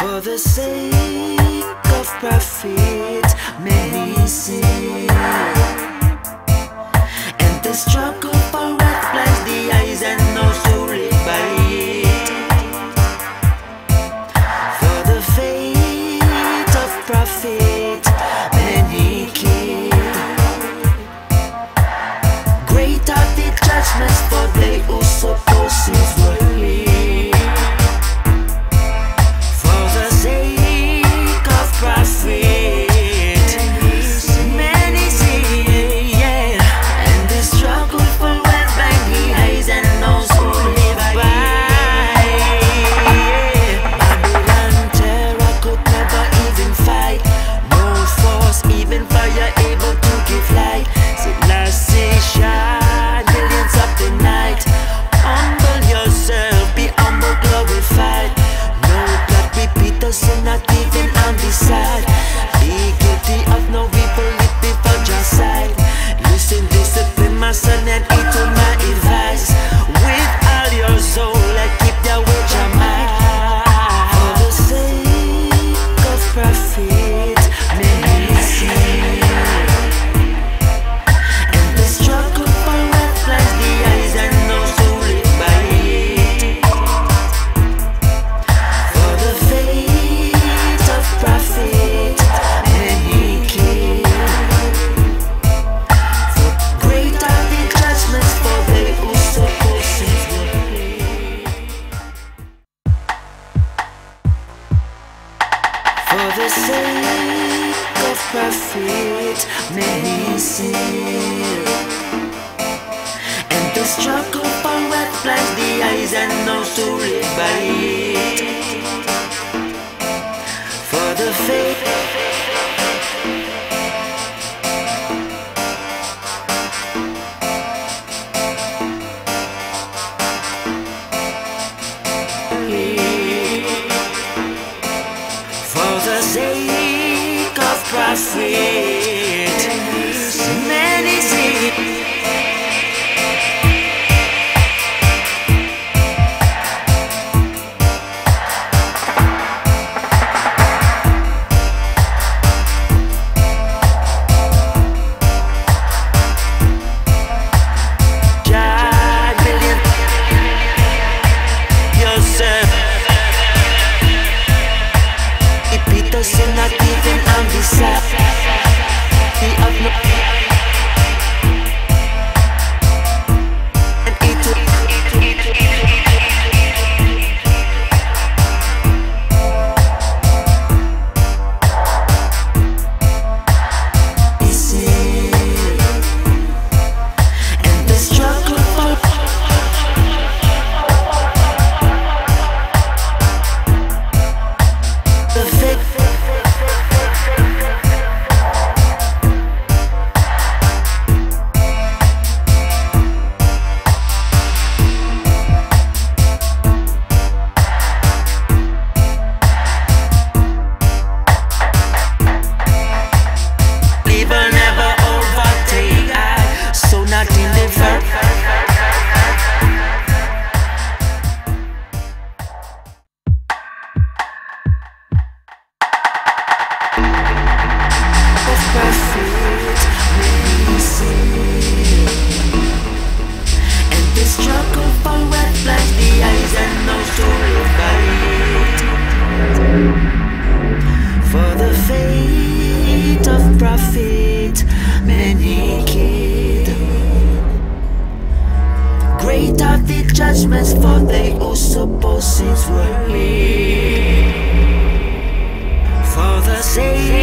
For the sake of profit, many sin and destruction. For the sake of profit, many sin. And the struggle for what blinds the eyes and knows to live by it. across the For fault they also supposed sins were me. the say.